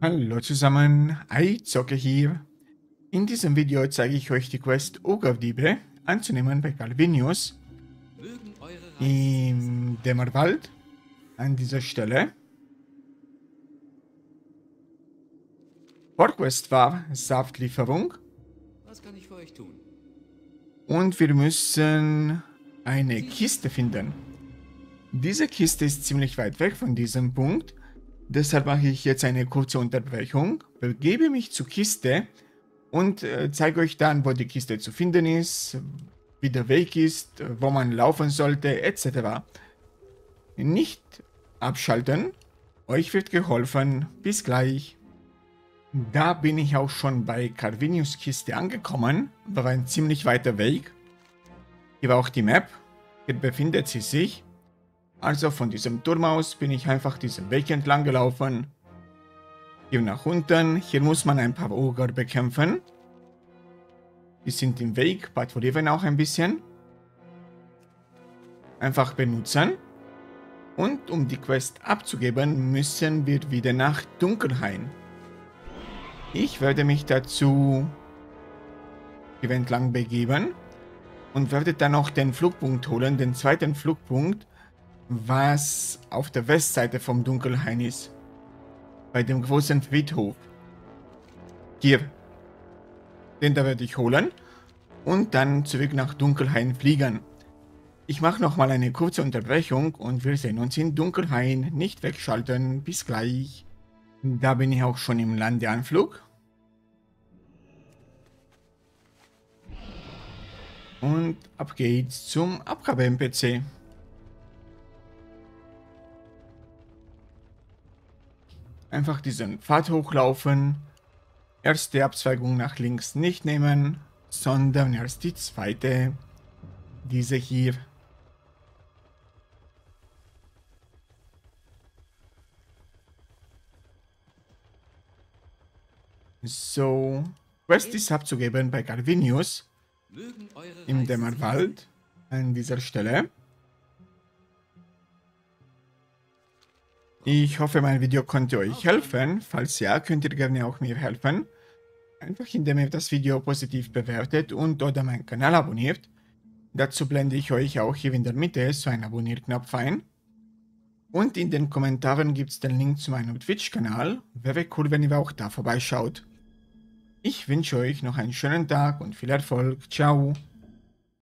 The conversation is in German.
Hallo zusammen, iZocke hier. In diesem Video zeige ich euch die Quest Ogre-Diebe anzunehmen bei Calvinius im Dämmerwald an dieser Stelle. Vorquest war Saftlieferung. Und wir müssen eine Kiste finden. Diese Kiste ist ziemlich weit weg von diesem Punkt. Deshalb mache ich jetzt eine kurze Unterbrechung, begebe mich zur Kiste und äh, zeige euch dann, wo die Kiste zu finden ist, wie der Weg ist, wo man laufen sollte, etc. Nicht abschalten, euch wird geholfen, bis gleich. Da bin ich auch schon bei Carvinius Kiste angekommen, war ein ziemlich weiter Weg. Hier war auch die Map, hier befindet sie sich. Also von diesem Turm aus bin ich einfach diesen Weg entlang gelaufen. Hier nach unten. Hier muss man ein paar Ogre bekämpfen. Die sind im Weg, patrouillieren auch ein bisschen. Einfach benutzen. Und um die Quest abzugeben, müssen wir wieder nach Dunkelhain. Ich werde mich dazu hier entlang begeben und werde dann noch den Flugpunkt holen, den zweiten Flugpunkt, was auf der Westseite vom Dunkelhain ist. Bei dem großen Friedhof. Hier. Den da werde ich holen. Und dann zurück nach Dunkelhain fliegen. Ich mache nochmal eine kurze Unterbrechung und wir sehen uns in Dunkelhain. Nicht wegschalten. Bis gleich. Da bin ich auch schon im Landeanflug. Und ab geht's zum Abgabe-MPC. Einfach diesen Pfad hochlaufen. Erste Abzweigung nach links nicht nehmen, sondern erst die zweite. Diese hier. So, Quest ist abzugeben bei Garvinius im Dämmerwald an dieser Stelle. Ich hoffe, mein Video konnte euch helfen. Falls ja, könnt ihr gerne auch mir helfen. Einfach indem ihr das Video positiv bewertet und oder meinen Kanal abonniert. Dazu blende ich euch auch hier in der Mitte so einen Abonnierknopf ein. Und in den Kommentaren gibt es den Link zu meinem Twitch-Kanal. Wäre cool, wenn ihr auch da vorbeischaut. Ich wünsche euch noch einen schönen Tag und viel Erfolg. Ciao.